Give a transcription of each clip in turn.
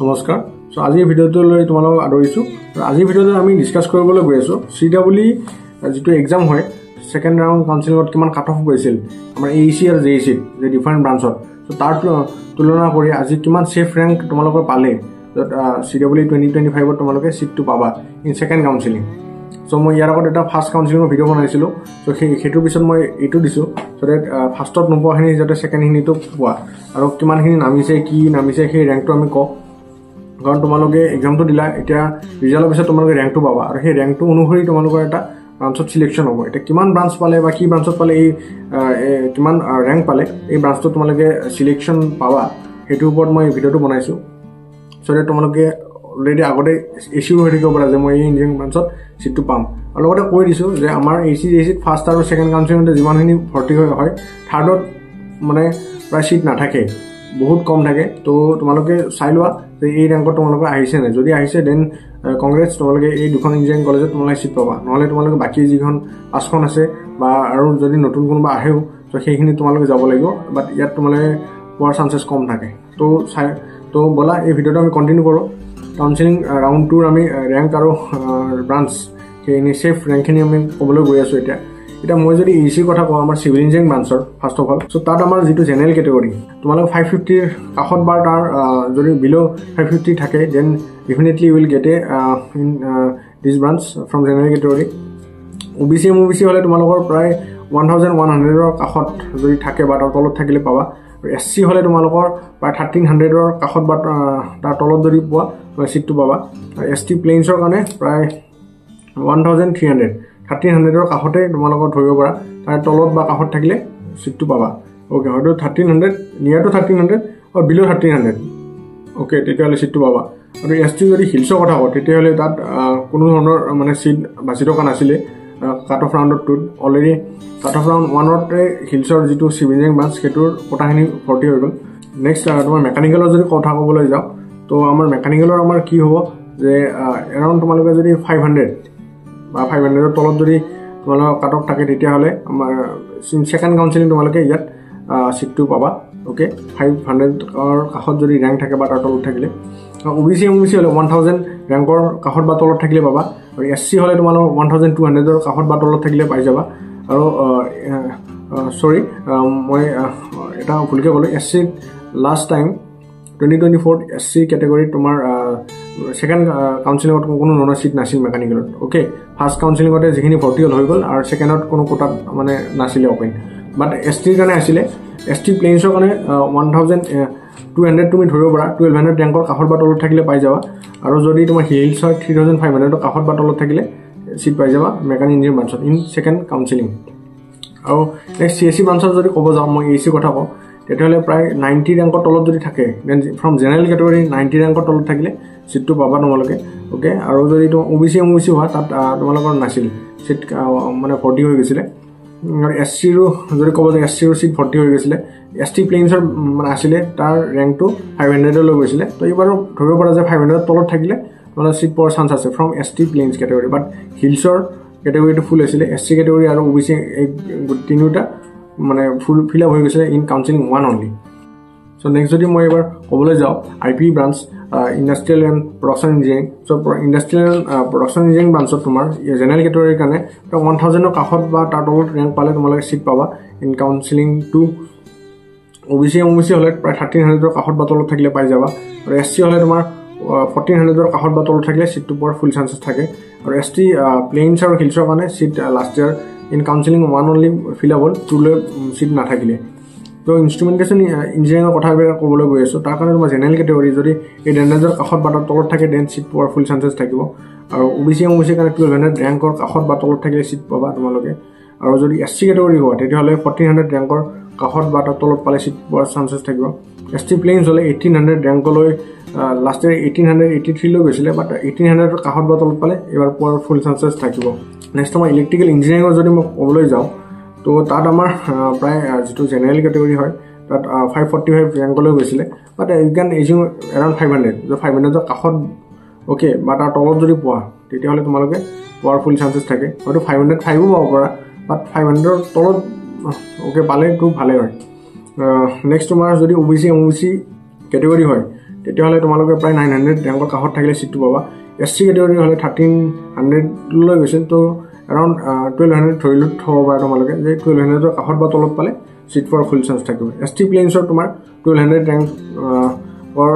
নমস্কাৰ। চ' আজিৰ ভিডিঅ'টোলৈ তোমালোকক আদৰিছোঁ। আৰু আজিৰ ভিডিঅ'টোত আমি ডিছকাছ কৰিবলৈ গৈ আছোঁ। চি ডাবলি যিটো এক্সাম হয় ছেকেণ্ড ৰাউণ্ড কাউঞ্চিলিঙত কিমান কাট অফ গৈছিল আমাৰ এ চি আৰু জে ই চিত যে ডিফাৰেণ্ট ব্ৰাঞ্চত চ' তাৰ তুলনা কৰি আজি কিমান ছেফ ৰেংক তোমালোকৰ পালে য'ত চি ডাবলি টুৱেণ্টি টুৱেণ্টি ফাইভত তোমালোকে ছিটটো পাবা ইন ছেকেণ্ড কাউঞ্চিলিং চ' মই ইয়াৰ আগত এটা ফাৰ্ষ্ট কাউঞ্চিলিঙৰ ভিডিঅ' বনাইছিলোঁ। চ' সেই সেইটোৰ পিছত মই এইটো দিছোঁ চ' ডেট ফাৰ্ষ্টত নোপোৱাখিনি যাতে ছেকেণ্ডখিনিটো পোৱা। আৰু কিমানখিনি নামিছে কি নামিছে সেই ৰেংকটো আমি কওঁ। কাৰণ তোমালোকে এক্সামটো দিলা এতিয়া ৰিজাল্টৰ পিছত তোমালোকে ৰেংকটো পাবা। আৰু সেই ৰেংকটো অনুসৰি তোমালোকৰ এটা ব্ৰাঞ্চত চিলেকশ্যন হ'ব। এতিয়া কিমান ব্ৰাঞ্চ পালে বা কি ব্ৰাঞ্চত পালে এই কিমান ৰেংক পালে এই ব্ৰাঞ্চটো তোমালোকে চিলেকশ্যন পাবা। সেইটোৰ ওপৰত মই ভিডিঅ'টো বনাইছোঁ। চ' তোমালোকে অলৰেডি আগতে এচিও হৈ থাকিব পাৰা যে মই এই ইঞ্জিনিয়াৰিং ব্ৰাঞ্চত ছিটটো পাম। আৰু লগতে কৈ দিছোঁ যে আমাৰ এ চি এ চিত ফাৰ্ষ্ট আৰু ছেকেণ্ড কাউঞ্চিলিঙতে যিমানখিনি ভৰ্তি হৈ হয় থাৰ্ডত মানে প্ৰায় ছিট নাথাকে। বহুত কম থাকে। ত' তোমালোকে চাই লোৱা। এই ৰেংকত তোমালোকে আহিছে নাই? যদি আহিছে দেন কংগ্ৰেছ তোমালোকে এই দুখন ইঞ্জিনিয়াৰিং কলেজত তোমালোকে ছিট পাবা। নহ'লে তোমালোকে বাকী যিখন পাঁচখন আছে বা আৰু যদি নতুন কোনোবা আহেও ত' সেইখিনি তোমালোকে যাব লাগিব বাট ইয়াত তোমালোকে পোৱাৰ চান্সেছ কম থাকে। ত' চাই ত' ব'লা এই ভিডিঅ'টো আমি কণ্টিনিউ কৰোঁ। কাউঞ্চিলিং ৰাউণ্ড টুৰ আমি ৰেংক আৰু ব্ৰাঞ্চ সেইখিনি ছেফ ৰেংকখিনি আমি ক'বলৈ গৈ আছোঁ এতিয়া। এতিয়া মই যদি ই চিৰ কথা কওঁ আমাৰ চিভিল ইঞ্জিনিয়াৰিং ব্ৰাঞ্চৰ ফাৰ্ষ্ট অফ অল চ' তাত আমাৰ যিটো জেনেৰেল কেটেগৰী তোমালোকে ফাইভ ফিফটিৰ কাষত বা তাৰ যদি বিল' ফাইভ ফিফটি থাকে then definitely will get a in this branch from general category O' B C M O' B C হ'লে তোমালোকৰ প্ৰায় ওৱান থাউজেণ্ড ওৱান হাণ্ড্ৰেডৰ কাষত যদি থাকে বা তাৰ তলত থাকিলে পাবা। আৰু এছ চি হ'লে তোমালোকৰ প্ৰায় থাৰ্টিন হাণ্ড্ৰেডৰ কাষত বা তাৰ তলত যদি পোৱা ছিটটো পাবা। আৰু এছ টি প্লেইনছৰ কাৰণে প্ৰায় one thousand three hundred thirteen হাণ্ড্ৰেডৰ কাষতে তোমালোকৰ ধৰিব পাৰা। তাৰ তলত বা কাষত থাকিলে ছিটটো পাবা। অ'কে হয়তো thirteen hundred near to thirteen hundred আৰু বিল' থাৰ্টিন হাণ্ড্ৰেড অ'কে তেতিয়াহ'লে ছিটটো পাবা। আৰু এছ টি যদি হিলছৰ কথা কওঁ তেতিয়াহ'লে তাত কোনো ধৰণৰ মানে ছিট বাচি থকা নাছিলে। কাট অফ ৰাউণ্ডত টুত অলৰেডি কাট অফ ৰাউণ্ড ওৱানতে হিলছৰ যিটো ইঞ্জিনিয়াৰিং ব্ৰাঞ্চ সেইটোৰ কথাখিনি ভৰ্তি হৈ গ'ল। নেক্সট তোমাৰ মেকানিকেলৰ যদি কথা ক'বলৈ যাওঁ ত' আমাৰ মেকানিকেলৰ আমাৰ কি হ'ব যে এৰাউণ্ড তোমালোকে যদি ফাইভ হাণ্ড্ৰেড বা ফাইভ হাণ্ড্ৰেডৰ তলত যদি তোমালোকৰ কাট অফ থাকে তেতিয়াহ'লে আমাৰ ছেকেণ্ড কাউঞ্চিলিং তোমালোকে ইয়াত ছিটটো পাবা অ'কে ফাইভ হাণ্ড্ৰেডৰ কাষত যদি ৰেংক থাকে বা তাৰ তলত থাকিলে। O' B C M B C হ'লে ওৱান থাউজেণ্ড ৰেংকৰ কাষত বা তলত থাকিলে পাবা। আৰু এছ চি হ'লে তোমালোকৰ ওৱান থাউজেণ্ড টু হাণ্ড্ৰেডৰ কাষত বা তলত থাকিলে পাই যাবা। আৰু চৰি মই এটা ভুলকৈ ক'লোঁ এছ চিত লাষ্ট টাইম টুৱেণ্টি টুৱেণ্টি ফ'ৰত এছ চি কেটেগৰীত তোমাৰ ছেকেণ্ড কাউঞ্চিলিঙত কোনো ধৰণৰ ছিট নাছিল মেকানিকেলত অ'কে ফাৰ্ষ্ট কাউঞ্চিলিঙতে যিখিনি ভৰ্তি হ'ল হৈ গ'ল আৰু ছেকেণ্ডত কোনো কোটাত মানে নাছিলে অপেন বাট এছ টিৰ কাৰণে আছিলে। এছ টি প্লেইনছৰ কাৰণে ওৱান থাউজেণ্ড টু হাণ্ড্ৰেড তুমি ধৰিব পাৰা। টুৱেল্ভ হাণ্ড্ৰেড ৰেংকৰ কাষত বা তলত থাকিলে পাই যাবা। আৰু যদি তোমাৰ হিলছ হয় থ্ৰী থাউজেণ্ড ফাইভ হাণ্ড্ৰেডৰ কাষত বা তলত থাকিলে ছিট পাই যাবা মেকানিক ইঞ্জিনিয়াৰ ব্ৰাঞ্চত ইন ছেকেণ্ড কাউঞ্চিলিং আৰু নেক্সট চি এছ চি ব্ৰাঞ্চত যদি ক'ব যাওঁ মই এ চি কথা কওঁ। তেতিয়াহ'লে প্ৰায় নাইণ্টি ৰেংকৰ তলত যদি থাকে then from general category ninety ৰেংকৰ তলত থাকিলে ছিটটো পাবা তোমালোকে অ'কে আৰু যদি তোমাৰ O' B C M O' B C হোৱা তাত তোমালোকৰ নাছিল ছিট মানে ভৰ্তি হৈ গৈছিলে। আৰু এছ চিৰো যদি ক'ব যাওঁ এছ চিৰো ছিট ভৰ্তি হৈ গৈছিলে এছ টি প্লেইনছৰ মানে আছিলে তাৰ ৰেংকটো ফাইভ হাণ্ড্ৰেডলৈ গৈছিলে। তো এইবাৰো ধৰিব পৰা যে ফাইভ হাণ্ড্ৰেডৰ তলত থাকিলে তোমালোকৰ ছিট পোৱাৰ চান্স আছে from S T plains category but হিলছৰ কেটেগৰীটো ফুল আছিলে এছ চি কেটেগৰী আৰু অ' বি চি এই তিনিওটা। মানে ফুল ফিল আপ হৈ গৈছিলে in counselling one only so' next যদি মই এইবাৰ ক'বলৈ যাওঁ I P branch industrial and production engineering so' industrial production engineering ব্ৰাঞ্চত তোমাৰ জেনেৰেল কেটেগৰীৰ কাৰণে ওৱান থাউজেণ্ডৰ কাষত বা তাৰ তলত ৰেংক পালে তোমালোকে ছিট পাবা। In counselling two O' B C M O' B C হ'লে প্ৰায় থাৰ্টিন হাণ্ড্ৰেডৰ কাষত বা তলত থাকিলে পাই যাবা। আৰু এছ চি হ'লে তোমাৰ ফৰ্টিন হাণ্ড্ৰেডৰ কাষত বা তলত থাকিলে ছিটটো পোৱাৰ ফুল চান্সেছ থাকে। আৰু এছ টি প্লেইনছ আৰু হিলছৰ কাৰণে seat last year in counselling one only হ'ল টুলৈ ছিট নাথাকিলে। ত' ইনষ্ট্ৰুমেণ্টেশ্যন ইঞ্জিনিয়াৰিঙৰ কথাবিলাক ক'বলৈ গৈ আছোঁ তাৰ কাৰণে তোমাৰ জেনেৰেল কেটেগৰী যদি এই ডেণ্ডাজৰ কাষত বা তলত থাকে দেন ছিট পোৱাৰ ফুল চান্সেছ থাকিব। আৰু O' B C M O' B চিৰ কাৰণে টুৱেল্ভ হাণ্ড্ৰেড ৰেংকৰ কাষত বা তলত থাকিলে ছিট পাবা তোমালোকে। আৰু যদি এছ চি কেটেগৰী হোৱা তেতিয়াহ'লে ফৰ্টিন হাণ্ড্ৰেড ৰেংকৰ কাষত বা তলত পালে ছিট পোৱাৰ চান্সেছ থাকিব। এছ টি প্লেইনছ হ'লে eighteen hundred ৰেংকলৈ last year eighteen hundred eighty থ্ৰীলৈ গৈছিলে বাট এইটিন হাণ্ড্ৰেডৰ কাষত বা তলত পালে এইবাৰ পোৱাৰ ফুল চান্সেছ থাকিব। নেক্সট আমাৰ ইলেক্ট্ৰিকেল ইঞ্জিনিয়াৰিঙৰ যদি মই ক'বলৈ যাওঁ ত' তাত আমাৰ প্ৰায় যিটো জেনেৰেল কেটেগৰী হয় তাত ফাইভ ফৰ্টি ফাইভ ৰেংকলৈ গৈছিলে but you can easing around five hundred five হাণ্ড্ৰেডৰ কাষত অ'কে বা তাৰ তলত যদি পোৱা তেতিয়াহ'লে তোমালোকে পোৱাৰ ফুল চান্সেছ থাকে। হয়তো ফাইভ হাণ্ড্ৰেড ফাইভো পাব পাৰা বাট ফাইভ হাণ্ড্ৰেডৰ তলত অ'কে পালেতো ভালেই হয়। নেক্সট তোমাৰ যদি O' B C M O' B C category হয় তেতিয়াহ'লে তোমালোকে প্ৰায় নাইন হাণ্ড্ৰেড ৰেংকৰ কাষত থাকিলে ছিটটো পাবা। এছ চি কেটেগৰী হ'লে থাৰ্টিন হাণ্ড্ৰেডলৈ গৈছিল ত' এৰাউণ্ড টুৱেল্ভ হাণ্ড্ৰেড ধৰি থ'ব পাৰে তোমালোকে। যে টুৱেল্ভ হাণ্ড্ৰেডৰ কাষত বা তলত পালে ছিট পোৱাৰ ফুল চান্স থাকিব। এছ টি প্লেইনছৰ তোমাৰ টুৱেল্ভ হাণ্ড্ৰেড ৰেংকৰ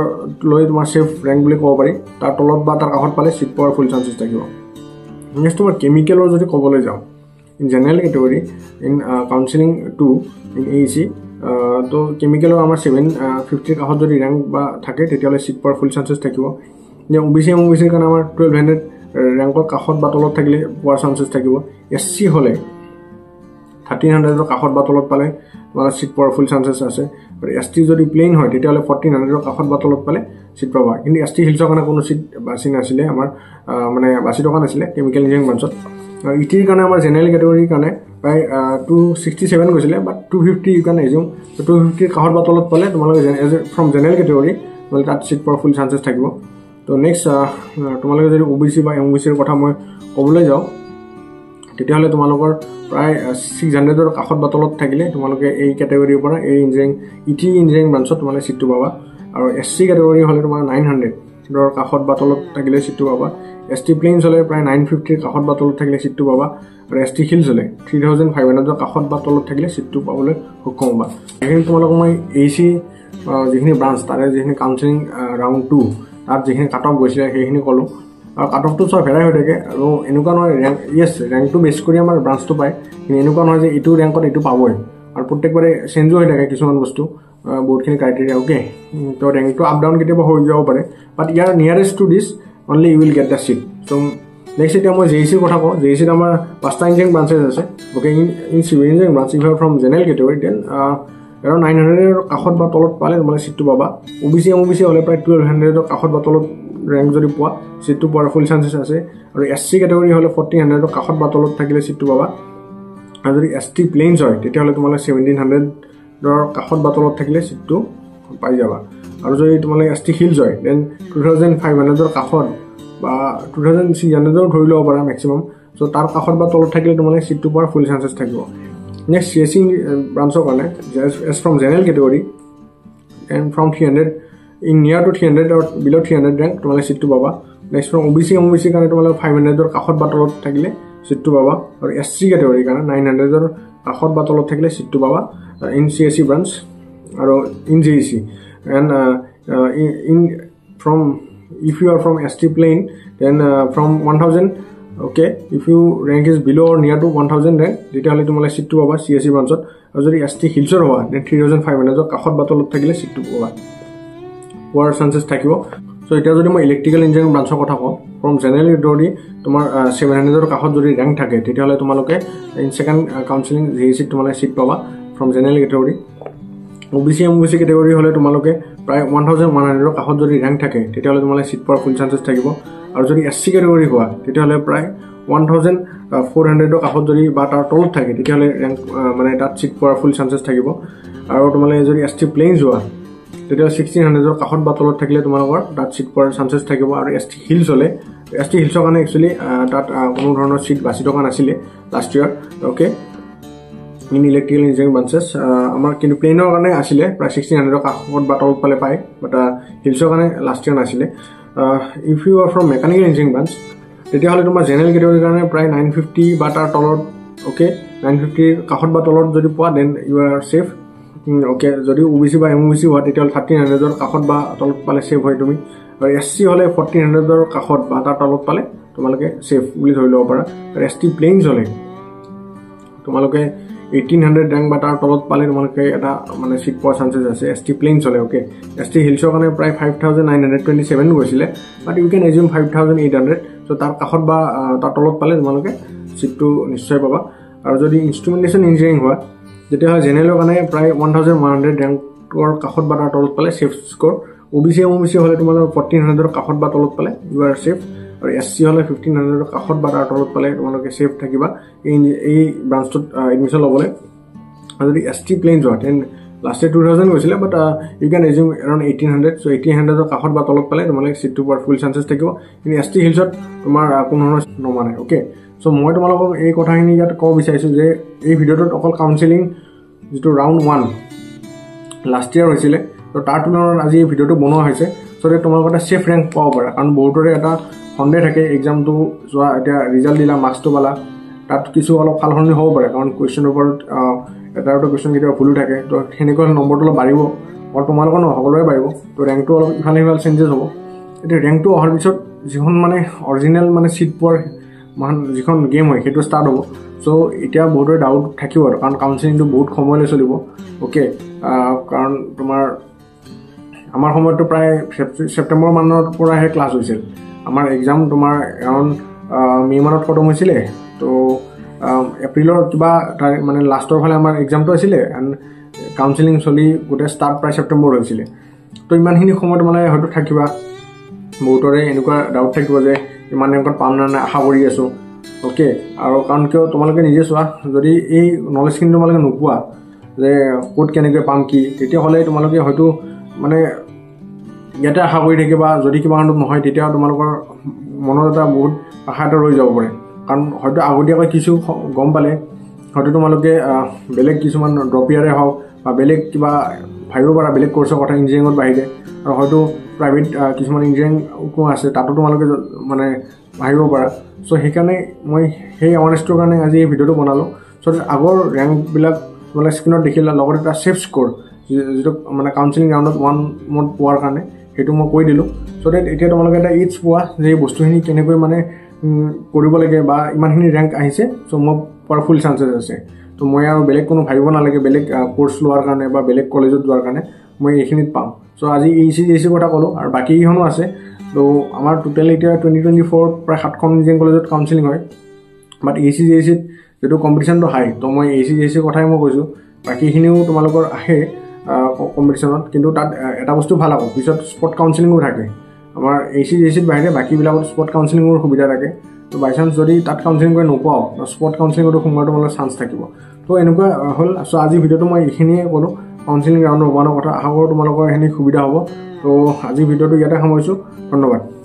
লৈ তোমাৰ ছেফ ৰেংক বুলি ক'ব পাৰি। তাৰ তলত বা তাৰ কাষত পালে ছিট পোৱাৰ ফুল চান্সেছ থাকিব। নেক্সট তোমাৰ কেমিকেলৰ যদি ক'বলৈ যাওঁ in general category in counselling two in A C তো কেমিকেলৰ আমাৰ ছেভেন ফিফটিৰ কাষত যদি ৰেংক বা থাকে তেতিয়াহ'লে ছিট পোৱাৰ ফুল চান্সেছ থাকিব। যে O' B C M O' B চিৰ কাৰণে আমাৰ টুৱেল্ভ হাণ্ড্ৰেড ৰেংকৰ কাষত বা তলত থাকিলে পোৱাৰ চান্সেছ থাকিব। এছ চি হ'লে থাৰ্টিন হাণ্ড্ৰেডৰ কাষত বা তলত পালে তোমাৰ ছিট পোৱাৰ ফুল চান্সেছ আছে। আৰু এছ টি যদি প্লেইন হয় তেতিয়াহ'লে ফৰ্টিন হাণ্ড্ৰেডৰ কাষত বা তলত পালে ছিট পাবা। কিন্তু এছ টি হিলছৰ কাৰণে কোনো ছিট বাচি নাছিলে আমাৰ মানে বাচি থকা নাছিলে কেমিকেল ইঞ্জিনিয়াৰিং ব্ৰাঞ্চত আৰু ইটিৰ কাৰণে আমাৰ জেনেৰেল কেটেগৰীৰ কাৰণে প্ৰায় টু ছিক্সটি ছেভেন গৈছিলে but two fifty you can assume two ফিফটিৰ কাষত বা তলত পালে তোমালোকে ফ্ৰম জেনেৰেল কেটেগৰী তোমালোকে তাত ছিট পোৱাৰ ফুল চান্সেছ থাকিব। তো নেক্সট তোমালোকে যদি অ' বি চি বা এম বি চিৰ কথা মই ক'বলৈ যাওঁ তেতিয়াহ'লে তোমালোকৰ প্ৰায় ছিক্স হাণ্ড্ৰেডৰ কাষত বা তলত থাকিলে তোমালোকে এই কেটেগৰীৰ পৰা এই ইঞ্জিনিয়াৰিং ই টি ইঞ্জিনিয়াৰিং ব্ৰাঞ্চত তোমালোকে ছিটটো পাবা। আৰু এছ চি কেটেগৰী হ'লে তোমাৰ নাইন হাণ্ড্ৰেডৰ কাষত বা তলত থাকিলে ছিটটো পাবা। এছ টি প্লেইনছ হ'লে প্ৰায় নাইন ফিফটিৰ কাষত বা তলত থাকিলে ছিটটো পাবা। আৰু এছ টি হিলছ হ'লে থ্ৰী থাউজেণ্ড ফাইভ হাণ্ড্ৰেডৰ কাষত বা তলত থাকিলে ছিটটো পাবলৈ সক্ষম হ'বা। সেইখিনি তোমালোকক মই এ চি যিখিনি ব্ৰাঞ্চ তাৰে যিখিনি কাউন্সিলিং ৰাউণ্ড টু তাত যিখিনি কাট অফ গৈছিলে সেইখিনি ক'লোঁ। আৰু কাট অফটো চব ভেৰাই হৈ থাকে। আৰু এনেকুৱা নহয় ৰেংক য়েছ ৰেংকটো বেছ কৰি আমাৰ ব্ৰাঞ্চটো পায় কিন্তু এনেকুৱা নহয় যে এইটো ৰেংকত এইটো পাবই। আৰু প্ৰত্যেকবাৰে চেঞ্জো হৈ থাকে কিছুমান বস্তু বহুতখিনি ক্ৰাইটেৰিয়া অ'কে তো ৰেংকটো আপ ডাউন কেতিয়াবা হৈ যাব পাৰে। But year nearest to this only you will get the seat so' next এতিয়া মই জে চিৰ কথা কওঁ। জে চিত আমাৰ পাঁচটা ইঞ্জিনিয়াৰিং ব্ৰাঞ্চেছ আছে okay in in civil engineering branch if from general category then around nine হাণ্ড্ৰেডৰ কাষত বা তলত পালে তোমালোকে ছিটটো পাবা। O' B C M O' B C হ'লে প্ৰায় টুৱেল্ভ হাণ্ড্ৰেডৰ কাষত বা তলত ৰেংক যদি পোৱা ছিটটো পোৱাৰ ফুল চান্সেছ আছে। আৰু এছ চি কেটেগৰী হ'লে ফৰ্টি হাণ্ড্ৰেডৰ কাষত বা তলত থাকিলে ছিটটো পাবা। আৰু যদি এছ টি প্লেইনছ হয় তেতিয়াহ'লে তোমালোকে ছেভেণ্টিন হাণ্ড্ৰেডৰ কাষত বা তলত থাকিলে ছিটটো পাই যাবা। আৰু যদি তোমালোকে এছ টি হিলছ হয় দেন টু থাউজেণ্ড ফাইভ হাণ্ড্ৰেডৰ কাষত বা টু থাউজেণ্ড ছিক্স হাণ্ড্ৰেডৰ ধৰি ল'ব পাৰা মেক্সিমাম চ' তাৰ কাষত বা তলত থাকিলে তোমালোকে ছিটটো পোৱাৰ ফুল চান্সেছ থাকিব। নেক্সট চি এছ চি ব্ৰাঞ্চৰ কাৰণে as from general category and from three hundred in near to three hundred আৰু বিল' থ্ৰী হাণ্ড্ৰেড ৰেংক তোমালোকে ছিটটো পাবা next from O' B C M B চিৰ কাৰণে তোমালোকে ফাইভ হাণ্ড্ৰেডৰ কাষত বা তলত থাকিলে ছিটটো পাবা আৰু এছ চি কেটেগৰীৰ কাৰণে নাইন হাণ্ড্ৰেডৰ কাষত বা তলত থাকিলে ছিটটো পাবা in C S C branch আৰু in J E C and in from if you are from S T plain then from one thousand okay if you rank is below' or near to one thousand rank তেতিয়াহ'লে তোমালোকে ছিটটো পাবা C S C ব্ৰাঞ্চত আৰু যদি S T হিলছৰ হোৱা then three thousand five হাণ্ড্ৰেডৰ কাষত বা তলত থাকিলে ছিটটো পাবা। পোৱাৰ চান্সেছ থাকিব। চ' এতিয়া যদি মই ইলেক্ট্ৰিকেল ইঞ্জিনিয়াৰিং ব্ৰাঞ্চৰ কথা কওঁ ফ্ৰম জেনেৰেল ইউডৰি তোমাৰ ছেভেন হাণ্ড্ৰেডৰ কাষত যদি ৰেংক থাকে তেতিয়াহ'লে তোমালোকে ইন ছেকেণ্ড কাউন্সিলিং জি চিত তোমালোকে ছিট পাবা from general category O' B C M B C category হ'লে তোমালোকে প্ৰায় ওৱান থাউজেণ্ড ওৱান হাণ্ড্ৰেডৰ কাষত যদি ৰেংক থাকে তেতিয়াহ'লে তোমালোকে ছিট পোৱাৰ ফুল চান্সেছ থাকিব। আৰু যদি এছ চি কেটেগৰী হোৱা তেতিয়াহ'লে প্ৰায় ওৱান থাউজেণ্ড ফ'ৰ হাণ্ড্ৰেডৰ কাষত যদি বা তাৰ তলত থাকে তেতিয়াহ'লে ৰেংক মানে তাত ছিট পোৱাৰ ফুল চান্সেছ থাকিব। আৰু তোমালোকে যদি এছ টি প্লেইনছ হোৱা তেতিয়া ছিক্সটিন হাণ্ড্ৰেডৰ কাষত বা তলত থাকিলে তোমালোকৰ তাত ছিট পোৱাৰ চান্সেছ থাকিব। আৰু এছ টি হিলছ হ'লে এছ টি হিলছৰ কাৰণে একচুৱেলি তাত কোনো ধৰণৰ ছিট বাচি থকা নাছিলে last year okay in electrical engineering branches আমাৰ কিন্তু প্লেইনৰ কাৰণে আছিলে প্ৰায় ছিক্সটিন হাণ্ড্ৰেডৰ কাষত বা তলত পালে পায় বাট হিলছৰ কাৰণে লাষ্ট ইয়াৰ নাছিলে। If you are from mechanical engineering branch তেতিয়াহ'লে তোমাৰ জেনেৰেল কেটেগৰীৰ কাৰণে প্ৰায় নাইন ফিফটি বা তাৰ তলত অ'কে নাইন ফিফটিৰ কাষত বা তলত যদি পোৱা then you are safe okay যদি অ' বি চি বা এম অ' বি চি হোৱা তেতিয়াহ'লে থাৰ্টিন হাণ্ড্ৰেডৰ কাষত বা তলত পালে ছেফ হয় তুমি। আৰু এছ চি হ'লে ফৰ্টিন হাণ্ড্ৰেডৰ কাষত বা তাৰ তলত পালে তোমালোকে ছেফ বুলি ধৰি ল'ব পাৰা। আৰু এছ টি প্লেইনছ হ'লে তোমালোকে এইটিন হাণ্ড্ৰেড ৰেংক বা তাৰ তলত পালে তোমালোকে এটা মানে ছিট পোৱাৰ চান্সেছ আছে এছ টি প্লেইনছ হ'লে অ'কে এছ টি হিলছৰ কাৰণে প্ৰায় five thousand nine hundred twenty seven গৈছিলে but you can assume five thousand eight hundred so' তাৰ কাষত বা তাৰ তলত পালে তোমালোকে ছিটটো নিশ্চয় পাবা আৰু যদি ইনষ্ট্ৰুমেণ্টেশ্যন ইঞ্জিনিয়াৰিং হোৱা তেতিয়াহ'লে জেনেৰেলৰ কাৰণে প্ৰায় ওৱান থাউজেণ্ড ওৱান হাণ্ড্ৰেড ৰেংকৰ কাষত বা তাৰ তলত পালে safe score O' B C M O' B C হ'লে তোমালোকৰ ফৰ্টিন হাণ্ড্ৰেডৰ কাষত বা তলত পালে ইউ আৰ ছেফ আৰু এছ চি হ'লে ফিফটিন হাণ্ড্ৰেডৰ কাষত বা তাৰ তলত পালে তোমালোকে ছেফ থাকিবা। এই এই ব্ৰাঞ্চটোত এডমিশ্যন ল'বলৈ। আৰু যদি এছ টি প্লেইন যোৱা then last year two thousand গৈছিলে but you can assume around eighteen hundred so' eighteen হাণ্ড্ৰেডৰ কাষত বা তলত পালে তোমালোকে ছিটটো পোৱাৰ ফুল চান্সেছ থাকিব। কিন্তু এছ টি হিলছত তোমাৰ কোনো ধৰণৰ নমানে অ'কে চ' মই তোমালোকক এই কথাখিনি ইয়াত ক'ব বিচাৰিছোঁ যে এই ভিডিঅ'টোত অকল কাউন্সিলিং যিটো ৰাউণ্ড ওৱান লাষ্ট ইয়াৰ হৈছিলে ত' তাৰ তুলনাত আজি এই ভিডিঅ'টো বনোৱা হৈছে চ' তোমালোকৰ এটা ছেফ ৰেংক পাব পাৰা। কাৰণ বহুতৰে এটা সন্দেহ থাকে এক্সামটো যোৱা এতিয়া ৰিজাল্ট দিলা মাৰ্কছটো পালা তাত কিছু অলপ সাল সলনি হ'ব পাৰে কাৰণ কুৱেশ্যনৰ ওপৰত এটা দুটা কুৱেশ্যন কেতিয়াবা ভুলো থাকে তো সেনেকুৱা নম্বৰটো অলপ বাঢ়িব। অকল তোমালোকৰ নহয় সকলোৰে বাঢ়িব। তো ৰেংকটো অলপ ইফালে সিফালে চেঞ্জেছ হ'ব। এতিয়া ৰেংকটো অহাৰ পিছত যিখন মানে অৰিজিনেল মানে ছিট পোৱাৰ মান যিখন গেম হয় সেইটো ষ্টাৰ্ট হ'ব। চ' এতিয়া বহুতৰে ডাউট থাকিব আৰু কাৰণ কাউন্সিলিংটো বহুত সময়লৈ চলিব। অ'কে কাৰণ তোমাৰ আমাৰ সময়ততো প্ৰায় ছেপ্টেম্বৰ মানৰ পৰাহে ক্লাছ হৈছিল। আমাৰ এক্সাম তোমাৰ এৰাউণ্ড মে' মানত খতম হৈছিলে। তো এপ্ৰিলৰ কিবা তাৰিখ মানে লাষ্টৰ ফালে আমাৰ এক্সামটো আছিলে এণ্ড কাউন্সিলিং চলি গোটেই ষ্টাৰ্ট প্ৰায় ছেপ্টেম্বৰ হৈছিলে। তো ইমানখিনি সময়ত মানে হয়তো থাকিবা। বহুতৰে এনেকুৱা ডাউট থাকিব যে ইমান ৰেংকত পাম নে নাই আশা কৰি আছোঁ। অ'কে আৰু কাৰণ কিয় তোমালোকে নিজে চোৱা যদি এই নলেজখিনি তোমালোকে নোপোৱা যে ক'ত কেনেকৈ পাম কি তেতিয়াহ'লে তোমালোকে হয়তো মানে ইয়াতে আশা কৰি থাকিবা যদি কিবা কাৰণত নহয় তেতিয়া তোমালোকৰ মনত এটা বহুত আশা এটা ৰৈ যাব পাৰে। কাৰণ হয়তো আগতীয়াকৈ কিছু গম পালে হয়তো তোমালোকে বেলেগ কিছুমান ড্ৰপ ইয়াৰে হওক বা বেলেগ কিবা ভাবিব পাৰা বেলেগ কৰ্চৰ কথা ইঞ্জিনিয়াৰিঙত বাহিৰে আৰু হয়তো প্ৰাইভেট কিছুমান ইঞ্জিনিয়াৰিঙো আছে তাতো তোমালোকে মানে ভাবিব পাৰা। চ' সেইকাৰণে মই সেই এৱাৰনেছটোৰ কাৰণে আজি এই ভিডিঅ'টো বনালোঁ। চ' আগৰ ৰেংকবিলাক তোমালোকে স্ক্ৰীণত দেখিলা লগতে এটা ছেফ স্ক'ৰ যিটো মানে কাউন্সিলিং ৰাউণ্ডত ওৱান মন্থ পোৱাৰ কাৰণে। সেইটো মই কৈ দিলোঁ। চ' ডেট এতিয়া তোমালোকে এটা ইটছ পোৱা যে এই বস্তুখিনি কেনেকৈ মানে কৰিব লাগে বা ইমানখিনি ৰেংক আহিছে চ' মই পোৱাৰ ফুল চান্সেছ আছে। ত' মই আৰু বেলেগ কোনো ভাবিব নালাগে বেলেগ কৰ্চ লোৱাৰ কাৰণে বা বেলেগ কলেজত যোৱাৰ কাৰণে মই এইখিনিত পাম। চ' আজি এই চি এই চিৰ কথা ক'লোঁ আৰু বাকীকেইখনো আছে। ত' আমাৰ টোটেল এতিয়া টুৱেণ্টি টুৱেণ্টি ফ'ৰত প্ৰায় সাতখন ইঞ্জিনিয়াৰিং কলেজত কাউন্সিলিং হয়। বাট এ চি জে চিত যিটো কম্পিটিশ্যনটো হাই ত' মই এ চি জে চিৰ কথাই মই কৈছোঁ। বাকীখিনিও তোমালোকৰ আহে। কম্পিটিশ্যনত কিন্তু তাত এটা বস্তু ভাল আকৌ পিছত স্পট কাউন্সিলিঙো থাকে। আমাৰ এ চি জে চিত বাহিৰে বাকীবিলাকত স্পট কাউন্সিলিঙৰ সুবিধা থাকে। ত' বাই চান্স যদি তাত কাউন্সিলিং কৰি নোপোৱাও স্পট কাউন্সিলিঙতো সোমোৱাৰ তোমালোকৰ চান্স থাকিব। ত' এনেকুৱা হ'ল। চ' আজি ভিডিঅ'টো মই এইখিনিয়ে ক'লোঁ। কাউন্সিলিং ৰাউণ্ডৰ ওৱানৰ কথা। আশা কৰোঁ তোমালোকৰ এইখিনি সুবিধা হ'ব। ত' আজি ভিডিঅ'টো ইয়াতে সামৰিছোঁ। ধন্যবাদ।